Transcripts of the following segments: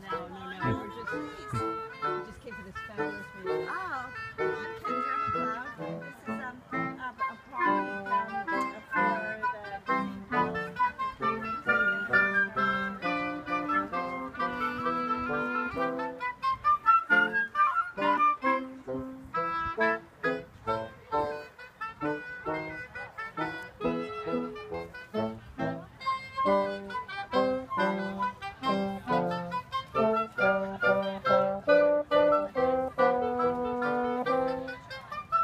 no, no, no.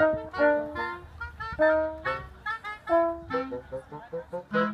Thank you.